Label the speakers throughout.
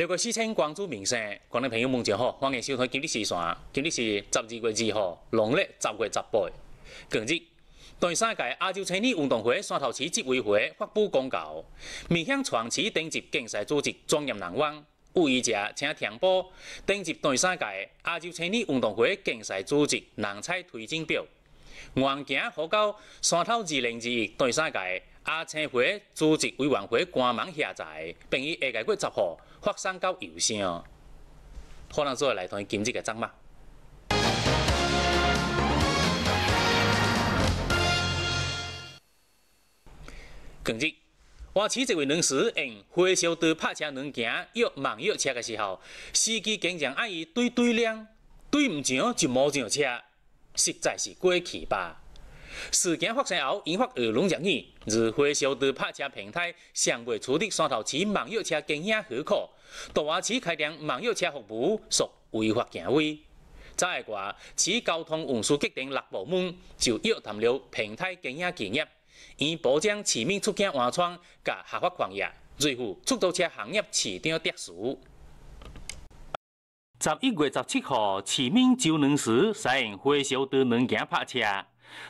Speaker 1: 六个四千关注民生，观众朋友们就好，欢迎收看今日时线。今日是十二月二号，农历十月十八。近日，第三届亚洲青年运动会汕头市执委会发布公告，面向全市顶级竞赛组织专业人员。有意者请填报顶级第三届亚洲青年运动会竞赛组织人才推荐表，原件好到汕头二零二一第三届亚青会组织委员会官网下载，并于下个月十号。发送到邮箱，可能做来同今日嘅账嘛。近日，我市一位女士用火烧刀拍车软件约网约车的时候，司机经常爱伊对对量，对唔上就冇上车，实在是过气吧。事件发生后，引发舆论热议。如火烧刀拍车平台尚未处理山头市网约车经营许可，大华市开展网约车服务属违法行为。再来话，市交通运输局等六部门就约谈了平台经营企业，以保障市民出行安全甲合法抗业，维护出租车行业市场秩序。十一月十七号，市民周女士使用火烧刀软件拍车。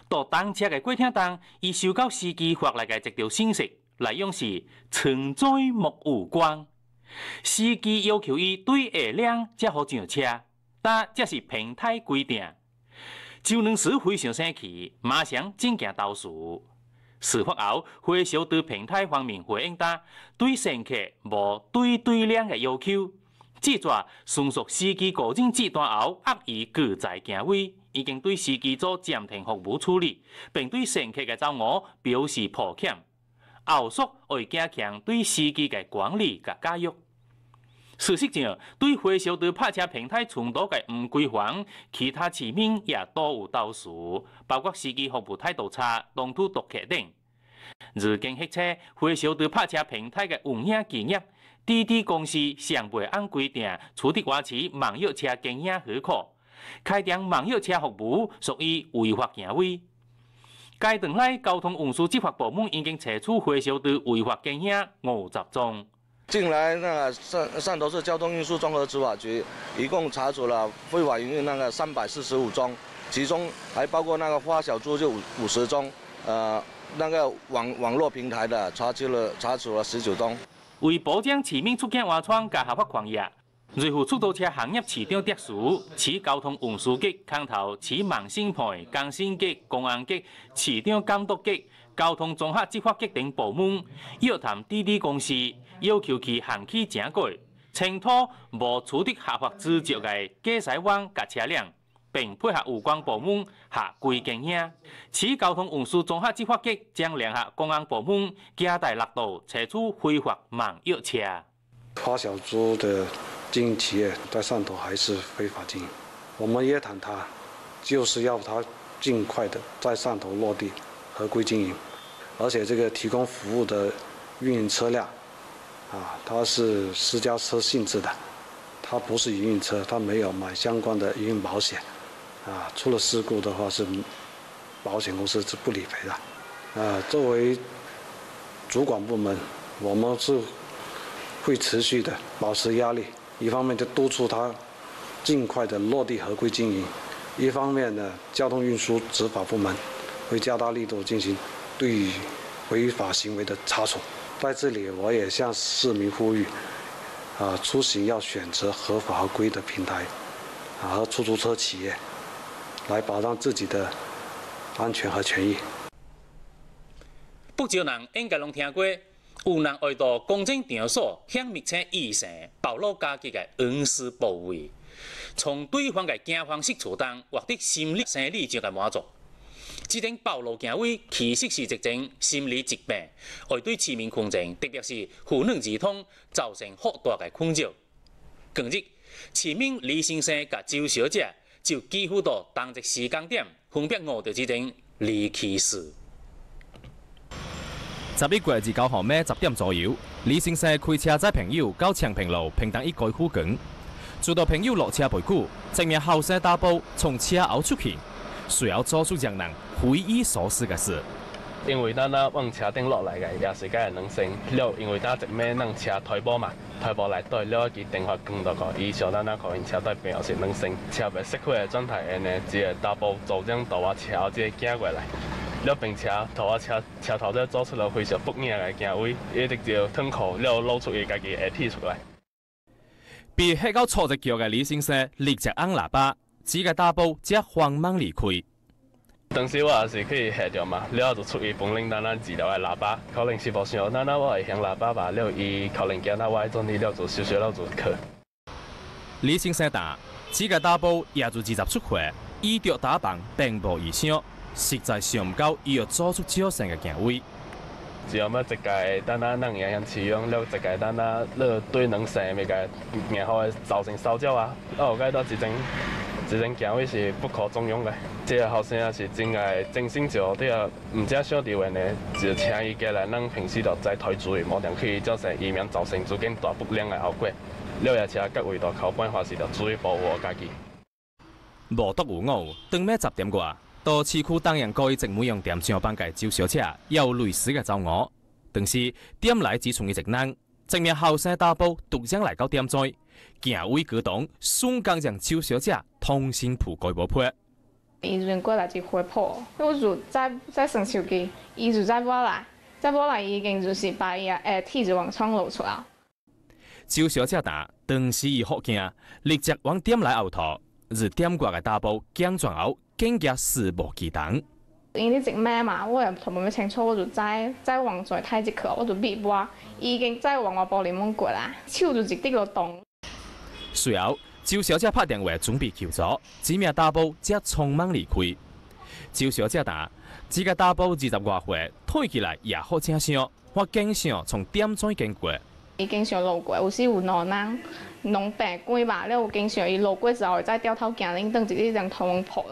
Speaker 1: 到当车嘅过程中，伊收到司机发来嘅一条信息，内容是“存在木有光”。司机要求伊对下辆才好上车，但这是平台规定。周女士非常生气，马上进行投诉。事发后，火烧对平台方面回应他对乘客无对对量嘅要求。记者顺属司机个人这段后，恶意拒载行为。已经对司机做暂停服务处理，并对乘客嘅遭遇表示抱歉。后续会加强对司机嘅管理甲教育。事实上，对火烧刀拍车平台重多嘅唔规范，其他市民也多有投诉，包括司机服务态度差、动土夺客等。如今黑车火烧刀拍车平台嘅运营企业，滴滴公司尚未按规定处理我持网约车经营许可。开展网约车服务属于违法行为。该段内交通运输执法部门已经查处回收的违法经营五十宗。
Speaker 2: 近来，那个汕汕头市交通运输综合执法局一共查处了非法营运那个三百四十五宗，其中还包括那个花小猪就五五十宗，呃，那个网网络平台的查处了查处了十九宗。
Speaker 1: 为保障市民出境安全，加合法抗疫。维护出租车行业市场秩序，市交通运输局牵头市网信派、工信局、公安局、市场监督局、交通综合执法？局等部门，约谈滴滴公司，要求其限期整改，清楚无取得合法？资质的驾驶员甲车辆，并配合有关部门下规经营。市交通运输综合执法？局将联合公安部门加大力度，查处非法？网约车。
Speaker 3: 花小猪的。经营企业在汕头还是非法经营，我们约谈他，就是要他尽快的在汕头落地合规经营，而且这个提供服务的运营车辆，啊，它是私家车性质的，它不是营运车，它没有买相关的营运保险，啊，出了事故的话是保险公司是不理赔的，啊，作为主管部门，我们是会持续的保持压力。一方面就督促他尽快的落地合规经营，一方面呢，交通运输执法部门会加大力度进行对于违法行为的查处。在这里，我也向市民呼吁，啊，出行要选择合法合规的平台，啊和出租车企业，来保障自己的安全和权益。
Speaker 1: 不少人应该拢听过。有人爱到公证场所向密切异性暴露家己的隐私部位，从对方的惊慌失措中获得心理生理上的满足。这种暴露行为其实是一种心理疾病，会对市民群众，特别是妇女儿童造成很大的困扰。近日，市民李先生甲周小姐就几乎到同一时间点分别遇到这种离奇事。
Speaker 4: 十一月二九号晚十点左右，李先生开车载朋友到长平路平等一街附近，做到朋友落车陪顾，正面后车大步从车后出去，随后做出让人匪夷所思的事。
Speaker 5: 因为咱那往车顶落来嘅，也是该能生。了，因为咱一面能车推波嘛，推波来对了，佢电话讲到个，伊想咱那可能车对边是能生，车袂熄火的状态，安尼只个大步走将到我车即个行过来。了并且头啊车车头再走出了非常不硬嘅行为，一直就吞口了露出伊家己下体出来。
Speaker 4: 被吓到错只脚嘅李先生立即按喇叭，只个大步则慌忙离开。
Speaker 5: 当时我也是可以吓着嘛，了就出于本领，咱咱治疗嘅喇叭，可能是无想，咱咱我会响喇叭吧，了伊可能惊到我做你了就少少了就去。
Speaker 4: 李先生答：只个大步也就二十出岁，衣着打扮并无异常。实在想唔到，伊要做出这样嘅行为。
Speaker 5: 只要么一届等咱能样样饲养，了一届等咱了对能生咪个然后造成烧焦啊，哦，该到一种一种行为是不可纵容嘅。这个后生也是真爱真心做，啲啊唔只小弟话呢，就请伊过来，咱平时就再推注意，莫让去造成以免造成自己大不良嘅后果。了也请各位都靠办法是要注意保护家己。
Speaker 4: 无独有偶，当咩十点过？到市区当然可以整每样店上班嘅周小姐，有类似嘅遭我，但是店内只从伊一人，正面后生大步独将来到店在，行位举动，瞬间将周小姐通心扑盖无破。
Speaker 6: 伊就过来就我就再再上手机，伊就再过来，再过来已经就是把伊诶梯子往窗露出
Speaker 4: 小姐答，当时伊好惊，立即往店内后头，而店外嘅大步惊转后。更加肆无忌惮。
Speaker 6: 因啲食咩嘛，我又同冇清楚，我就再再往再睇一佢，我就别話已經再往我玻璃門過啦，手就直滴落洞。
Speaker 4: 隨後，周小姐拍電話準備求助，指名大埔則匆忙離開。周小姐答：自家大埔二十外歲，睇起來也好正常，我經常從店中經過。
Speaker 6: 伊經常路過，有時有老人弄病鬼吧，了有經常伊路過時候再掉頭行，拎等一啲人頭破。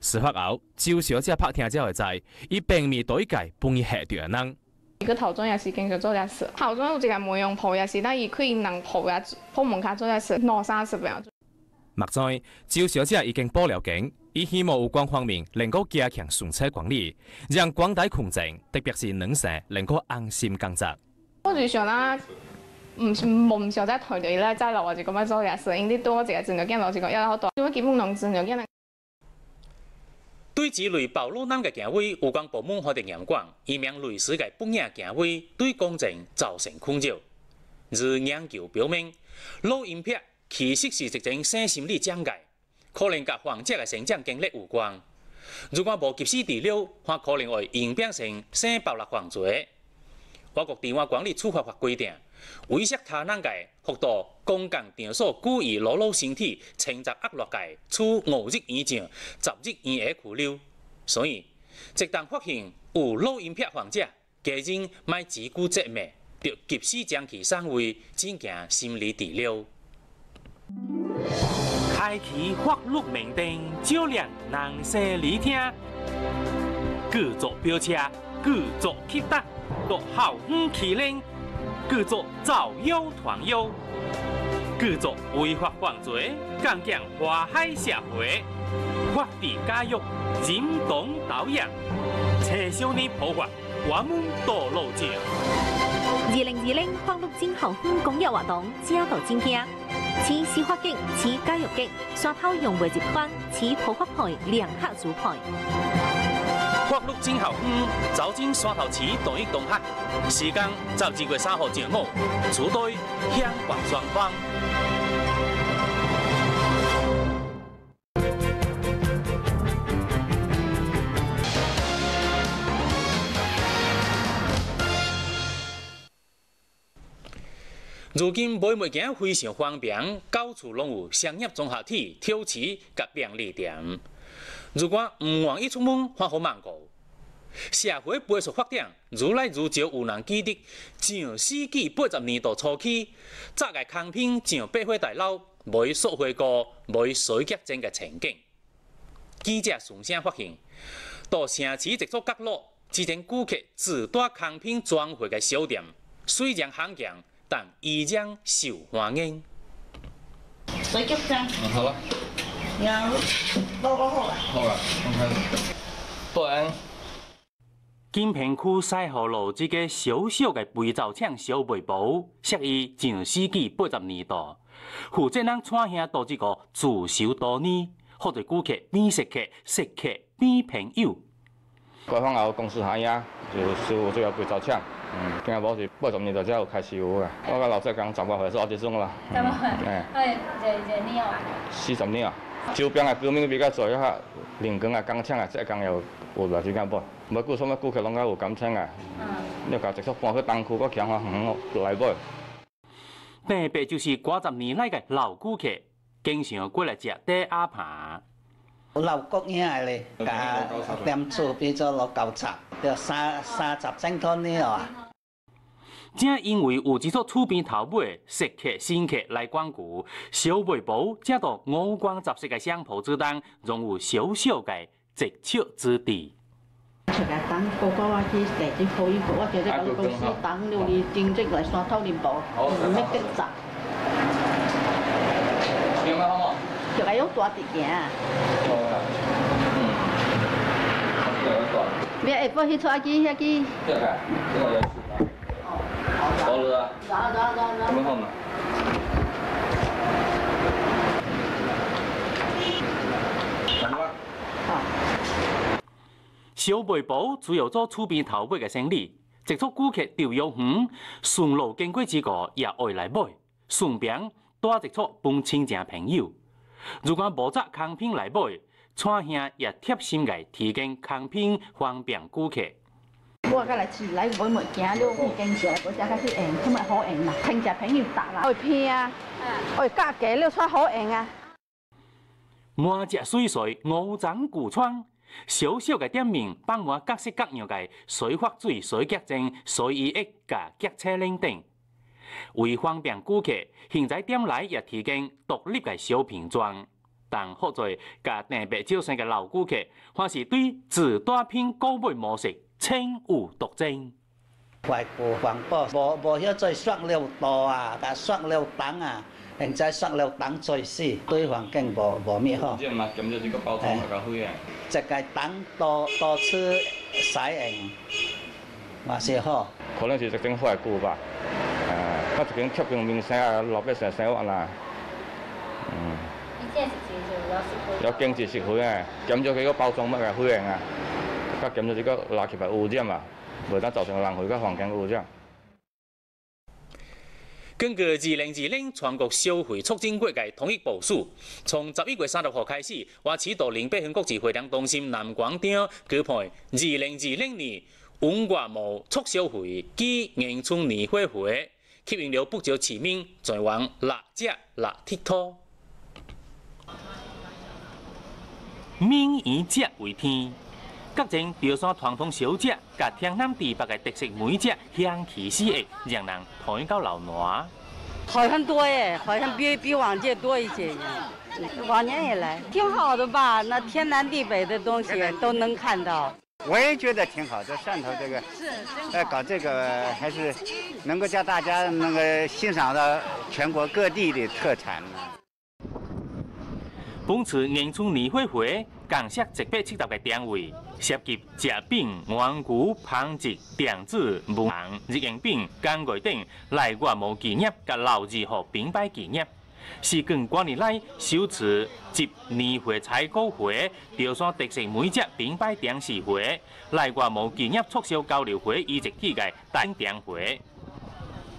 Speaker 4: 事發後，周小姐拍聽之後就係，伊並未對介幫伊嚇掉人。
Speaker 6: 伊個頭中也是經常做啲事，頭中有一個美容鋪也是，但伊可以能鋪呀鋪門卡做啲事，攞三十秒。
Speaker 4: 目前，周小姐已經報了警，伊希望有關方面能夠加強巡車管理，讓廣大群眾，特別是女性能夠安心工作。
Speaker 6: 我就想啦，唔唔想再退隊咧，再落我就咁樣做嘢事，因啲多一個治療見到一個要好多，因為基本能治療見。
Speaker 1: 对此类暴露男嘅行为，有关部门发定严管，以免类似嘅不雅行为对公众造成困扰。而研究表明，录音片其实是一种性心理障碍，可能甲患者嘅成长经历有关。如果无及时治疗，或可能会演变成性暴力犯罪。我国电话管理处罚法规定。威胁他人嘅或到公共场所故意裸露身体、穿着恶劣嘅，处五日以上十日以下拘留。所以，一旦发现有录音片患者，家人卖自顾责骂，要及时将其送回进行心理治疗。开启法律明灯，照亮人生旅程。各作标车，各作启达，落后五起灵。叫做造谣传谣，叫做违法犯罪，干将花海社会，法治教育，人同导养，青少年破坏，我们道路上。
Speaker 7: 二零二零法律今后五公益活动加到今天，此司法局、此教育局，刷头用未接款，此破发牌两客主牌。
Speaker 1: 法律正校五，走进山头市同一同学，时间就二月三号上午，组队向广双方。如今买物件非常方便，到处拢有商业综合体、超市及便利店。如果唔愿意出门，还好慢过。社会背数发展愈来愈少有人记得上世纪八十年代初期，早个康平上百货大楼卖塑化膏、卖水结晶嘅情景。记者顺声发现，到城市一座角落，之前顾客自带康平专货嘅小店，虽然罕见，但依然受欢迎。
Speaker 8: 水结晶。嗯，好了。
Speaker 9: 好了，好了，OK。
Speaker 8: 不然。
Speaker 1: 金平区西河路这个小小的肥皂厂小卖部，设于上世纪八十年代，负责人蔡兄多这个自修多年，好多顾客变食客，食客变朋友。
Speaker 9: 开放后公司行业，就收这个肥皂厂。嗯，今无是八十年代才有开始有个，我甲老细讲十八岁做这种啦。
Speaker 10: 十八岁，哎，这这年啊？
Speaker 9: 四十年啊，周边啊居民比较多，遐零工啊、工厂啊，这工又有偌几间买，无顾什么顾客拢较有感情啊。嗯。你甲直接搬去东区，搁强化远来买。
Speaker 1: 特别就是几十年来的老顾客，经常过来食底鸭扒。
Speaker 11: 老国人嘞，甲店厝变做老九十，要三三十整套呢哦！
Speaker 1: 正因为有一撮厝边头尾食客新客来光顾，小卖部正到五光十色的商铺之中，拥有小小的一席之地。
Speaker 12: 出来等哥哥我去地址可以，我叫你公司等了你正式唔
Speaker 9: 好冇？
Speaker 12: 就系用大碟行。别下晡去出去遐去。
Speaker 9: 好了啊。
Speaker 12: 走走走走。
Speaker 9: 咁好嘛？
Speaker 1: 小卖部主要做厝边头尾嘅生意，接触顾客钓鱼远，顺路经过之个也爱来买，顺便带一撮帮亲戚朋友。如果无杂康品来买，蔡兄也贴心嘅提供康品方便顾客。
Speaker 12: 我今来市来买物件，了我经常来，我只开始用，今日好用啦，亲戚朋友搭啦，爱拼啊，爱价格了出好用啊。
Speaker 1: 满只水水五脏古窗，小小的店面放满各式各样的水发水、水结晶、水衣液、甲脚车冷等。为方便顾客，现在店内也提供独立的小瓶装。但好在，甲特别招生的老顾客，还是对自带品购买模式情有独钟。
Speaker 11: 外国环保，无无遐做塑料袋啊，甲塑料桶啊，现在塑料桶最死，对环境无无咩好。
Speaker 9: 即嘛，减咗这个包装
Speaker 11: 个桶多多次使用，嘛是好。
Speaker 9: 可能是一种坏故吧。我一间吸用面生啊，老百姓生活啦。嗯。有经济实惠啊，减咗佢个包装物嘅费用啊，加减咗呢个垃圾物污染啊，唔得造成浪费个环境污染。
Speaker 1: 根据二零二零全国消费促进局嘅统一部署，从十一月三十号开始，我启动林北县国际会展中心南广场举办二零二零年文化贸促销会暨迎春年会会，吸引了不少市民前往辣食辣铁佗。民以食为天，各种潮汕传统小食，甲天南地北的特色美食，香气四溢，让人谈到老暖。
Speaker 13: 好像多耶，好像比比往届多一些。往年也来，挺好的吧？那天南地北的东西都能看到。
Speaker 14: 我也觉得挺好，在汕头这个，呃，搞这个还是能够叫大家那个欣赏到全国各地的特产。
Speaker 1: 本次年初年会会，共设一百七十个点位，涉及食品、玩具、纺织、电子、木行、日用品、工具等内外贸企业甲劳资和品牌企业，是近几年来首次集年会采购会、潮汕特色美食品牌展示会、内外贸企业促销交流会以及体嘅大展会。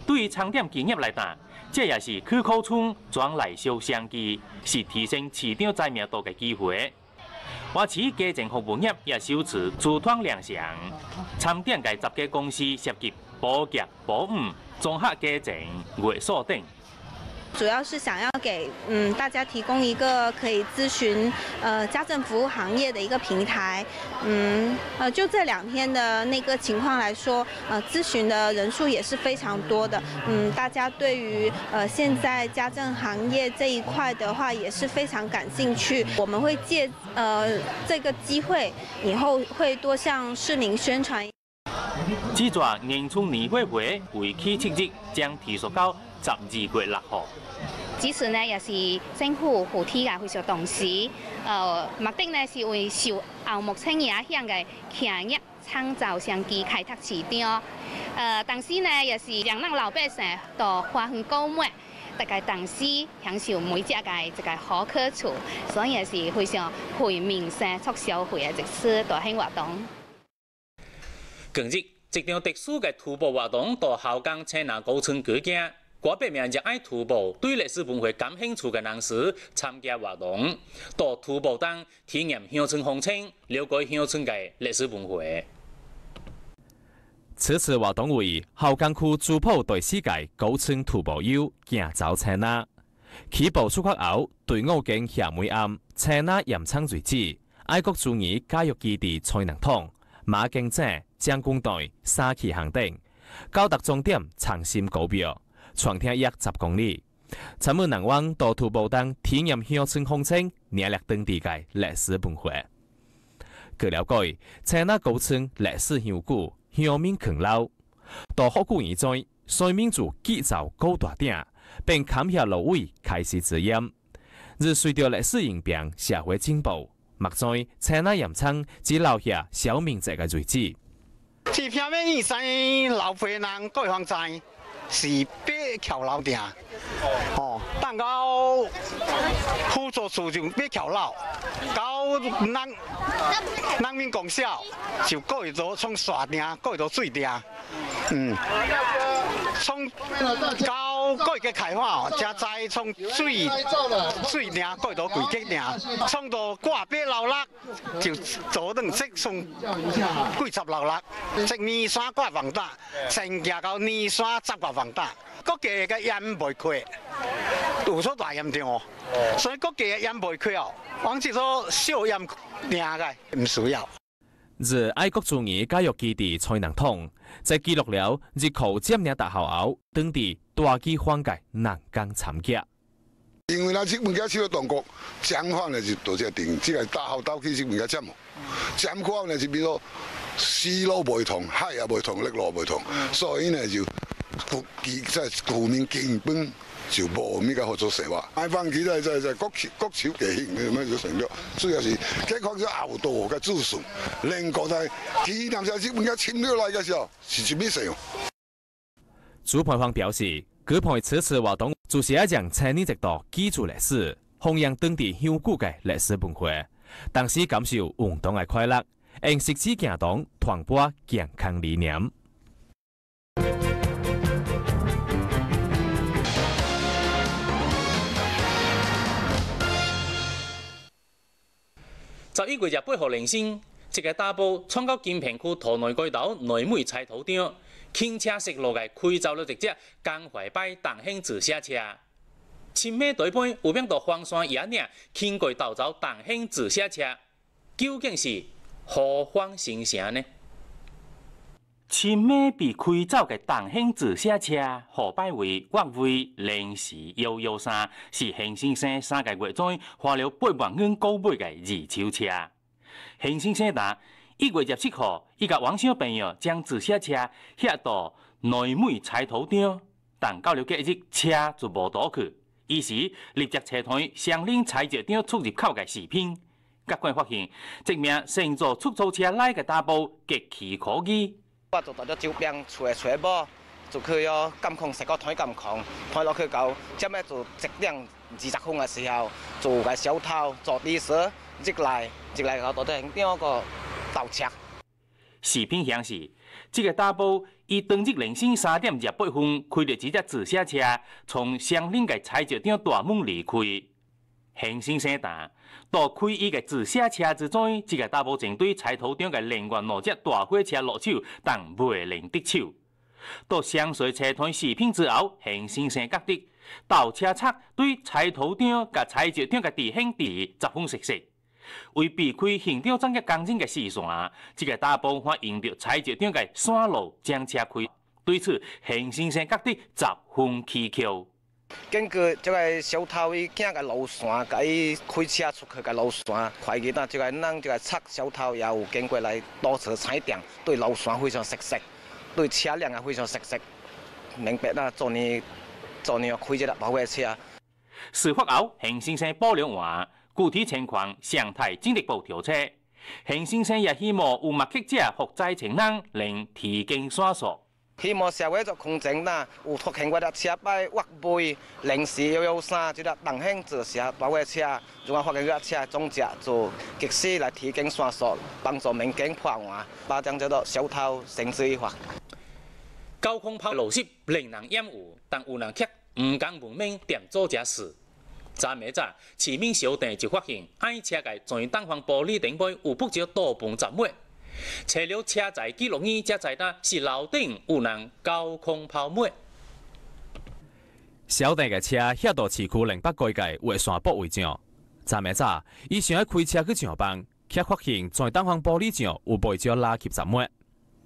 Speaker 1: 对于餐店企业来讲，这也是去库存转内销商机，是提升市场知名度的机会。我市家政服务业也首次组团亮相，参展嘅十家公司涉及保洁、保姆、综合家政、月嫂等。
Speaker 15: 主要是想要给嗯大家提供一个可以咨询呃家政服务行业的一个平台，嗯呃就这两天的那个情况来说，呃咨询的人数也是非常多的，嗯大家对于呃现在家政行业这一块的话也是非常感兴趣，我们会借呃这个机会以后会多向市民宣传。
Speaker 1: 这座年初年会会为期七日，将提速到十二月六号。
Speaker 16: 此次呢，也是政府和体界非常重视，呃，目的呢是为受后目青也乡嘅企业创造商机开拓市场。呃，同时呢，也是让咱老百姓都花园购买，大家同时享受每只个一个好去处，所以也是非常惠民生、促消费的一次大型活动。
Speaker 1: 近日，一场特殊的徒步活动到孝江青南高村举行。我百名热爱徒步、对历史文化感兴趣的人士参加活动，到徒步当体验乡村风情，了解乡村的历史文化。
Speaker 4: 此次活动为后江区主普第四届高村徒步游行走青那，起步出发后，队伍经下梅庵、青那盐仓瑞子、爱国主义教育基地菜能通、马经镇、将军队三旗行等，到达终点长兴高庙。全程约十公里，参与南湾多徒步当体验乡村风情，领略当地嘅历史文化。据了解，青那古村历史悠久，乡民勤劳，到复古以在，所民族建造高大顶，并砍下芦苇开始植荫。而随着历史演变、社会进步，目前青那盐仓只留下小民宅嘅遗址。
Speaker 17: 这片面二山老辈人各方在。是八桥楼店，哦，蛋糕辅助处就八桥楼，到南南面公校就过一座从沙店过一座水店，嗯，从到过一个开发哦，加再从水水店过一座贵吉店，从到挂壁楼啦，就坐等即从几十楼啦，即二三挂房大，成行到二三十个。放大，各家嘅烟未开，有所大严重哦。所以各家嘅烟未开哦，往只说小烟领嘅唔需要。
Speaker 4: 自爱国主义教育基地蔡南通，在记录了日寇占领大校后，当地大饥荒嘅难工惨剧。
Speaker 18: 因为那些物件受到当局暂缓的是多只定，即个大校斗其实物件占哦，暂缓呢是比如西路未通，海也未通，陆路未通，所以呢就。国基在国民根本就无咩个合作社话，买房其实在在国国企地形嘅咩就成咗，主要是解决咗熬道嘅租损，另个在体验上是物件侵略来嘅时候是做咩事？
Speaker 4: 主办方表示，举办此次活动就是要将青年一道记住历史，弘扬当地悠久嘅历史文化，同时感受运动嘅快乐，用实际行动传播健康理念。
Speaker 1: 十一月廿八号凌晨，一个大埔闯到金平区桃内街道内门菜土场，轻车熟路的开走了一只江淮牌重型自卸车。前尾对面有变到黄山野岭，轻轨盗走重型自卸车，究竟是何方神圣呢？前尾被开走的重型自行车，何摆为国威临时幺幺三，是邢先生三个月前花了八万元购买的二手车。邢先生答：一月十七号，伊甲王小朋友将自行车卸到内门菜头场，但到了隔日车就无倒去，于是立即车团相邻采集场出入口的视频，结果发现这名乘坐出租车来的大埔极其可疑。
Speaker 2: 我做到咗招兵，出嚟出波，就去咗监控十个台监控，睇落去到，即咩做直点二十空嘅时候，做个小偷做啲事，即嚟即嚟到到底边个盗车。
Speaker 1: 视频显示，这个大埔以当日凌晨三点廿八分开着几只自行车，从相邻嘅采集场大门离开。邢先生答：到开伊个自卸车之中，即个大埔警队采土场嘅另外两只大货车落手，但未能得手。到相随车团视频之后，邢先生觉得倒车侧对采土场甲采集场嘅地形地十分熟悉。为避开现场整个工人嘅视线，即个大部分沿着采集场嘅山路将车开。对此，邢先生觉得十分蹊跷。
Speaker 2: 根据这个小偷伊行个路线，甲伊开车出去个路线，怀疑呢，这个咱这个贼小偷也有经过来多次踩点，对路线非常熟悉，对车辆也非常熟悉，明白啦。昨年昨年开这个保卫车。
Speaker 1: 事发后，邢先生爆料话，具体情况向太警力部调查，邢先生也希望有目击者或在场人能提供线索。
Speaker 19: 希望社会做空正啦，有发现我哋车牌挖背，临时又有啥，就得当兴自写包围车，如果发现嗰车中介做及时来提供线索，帮助民警破案，把将叫做小偷绳之以法。
Speaker 1: 高空炮路线令人厌恶，但有人却唔敢门面点做这事。昨暝早，市民小店就发现爱车嘅全挡风玻璃顶杯有不少大半杂物。查了车载记录仪，才知道是楼顶有人高空抛物。
Speaker 4: 小弟嘅车遐到市区零八街界画线布为上，昨暝早，伊想要开车去上班，却发现在挡风玻璃上有不少垃圾杂物。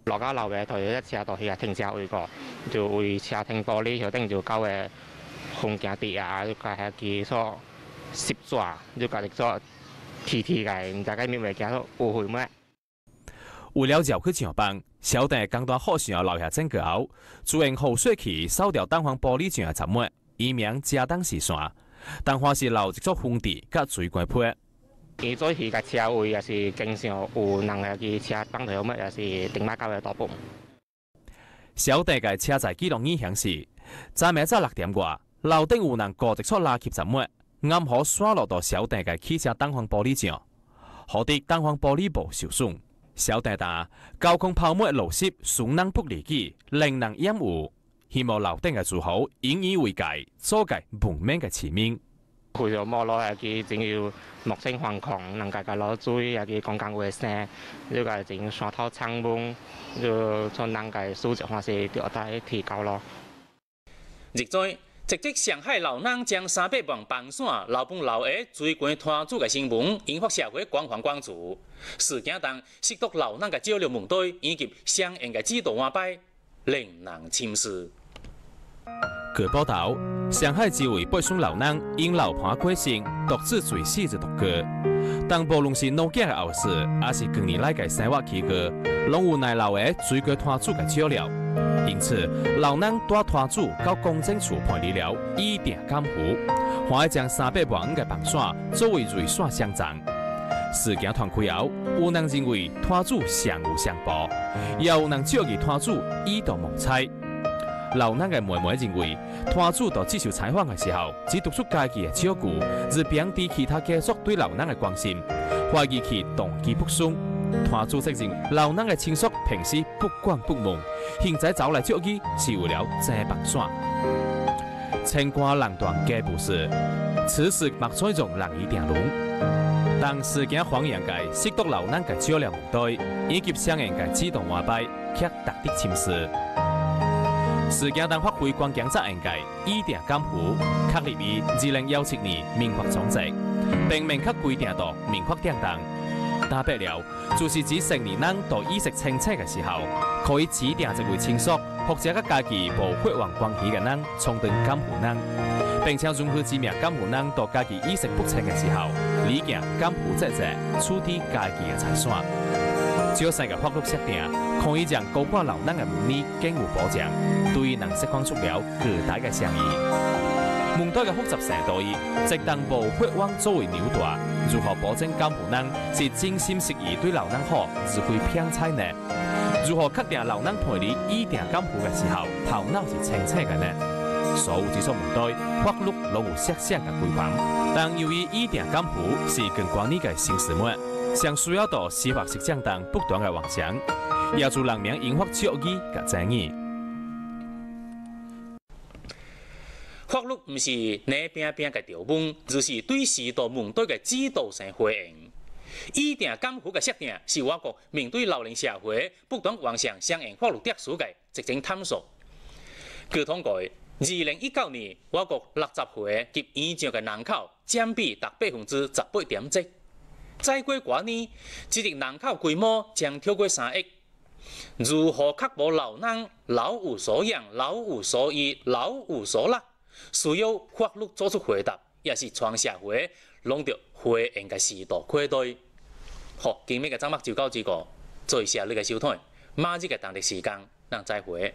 Speaker 20: 落家楼嘅台一车到去啊停车位个，就为车停玻璃就搞嘅空镜地啊，就加下机所摄抓，就加力撮提提嘅，唔知解咩物件误会咩？
Speaker 4: 为了绕去上班，小弟刚到好想留下证据后，就用护水器扫掉挡风玻璃上的杂物，以免遮挡视线。但还是留一撮风地甲水管皮。
Speaker 20: 伊做去个车位也是经常有人个去车挡头物，也是顶马交的大部。
Speaker 4: 小弟个车载记录仪显示，昨暝早六点外，楼顶有人过一撮垃圾杂物，暗好刷落到小弟个汽车挡风玻璃上，好的挡风玻璃部受损。小弟打高空泡沫流失，损人不利己，令人厌恶。希望楼顶嘅住户引以为戒，阻戒门面嘅市民。
Speaker 20: 佢就冇攞一啲仲要目清惶恐，能攞注意一啲公共衛生，呢個整山頭창문就從能夠素質方式要大提高咯。
Speaker 1: 日在。直接上海老人将三百万房产老本老下追关摊主的新闻，引发社会广泛关注。事件中涉毒老人的照料问题以及相应的制度安排，令人深思。
Speaker 4: 据报道，上海几位北宋老人因老伴过身，独自醉死在独家。但无论是老家的后事，还是近年来的生活起居，拢有奈老的追关摊主的照料。因此，老人带摊主到公证处办理了一定监护，还将三百万的房线作为瑞线相赠。事件传开后，有人认为摊主相有相报，也有人质疑摊主意图谋财。老人的妹妹认为，摊主在接受采访的时候只读出家己的照顾，而贬低其他家属对老人的关心，怀疑其动机不纯。摊主承认，老人的亲属平时不管不问，现在找来接伊是为了。遮白线。清官难断家务事，此事莫再容人以定论。但事件黄洋界涉毒老人嘅照料问题，以及相应嘅制度安排，却特地轻视。事件当发挥关键责任界一定监护，确立于二零幺七年民法总值，并明确规定到民法定当。打白了，就是指成年人在意识清晰的时候，可以指定一位亲属或者跟家己无血缘关系的人充当监护人，并且允许指明监护人在家己意识不清的时候，履行监护职责，处理家己的财产产。这三个法律设定，可以让高官老人的权利更有保障，对于能释放出了巨大的善意。问题嘅复杂程度，即当部血往作为纽带，如何保证监护人是真心实意对老人好，而非偏差呢？如何确定老人陪你一定监护嘅时候，头脑是清醒嘅呢？所有这些问题，法律拢有设想嘅规范，但由于一定监护是更广义嘅新事物，常需要到司法实践当不断嘅妄想，也就人民引发质疑嘅争议。
Speaker 1: 法律不是你边边嘅条文，而是对时代问题嘅制度性回应。一定监护嘅设定是我国面对老龄社会不断完善相应法律特殊嘅一种探索。据统计，二零一九年我国六十岁及以上嘅人口占比达百分之十八点七。再过几年，这个人口规模将超过三亿。如何确保老人老有所养、老有所依、老有所乐？需要法律作出回答，也是全社会拢着回应嘅时代课题。好，今日嘅节目就到这个，最谢你嘅收睇，马日嘅当地时间，咱再会。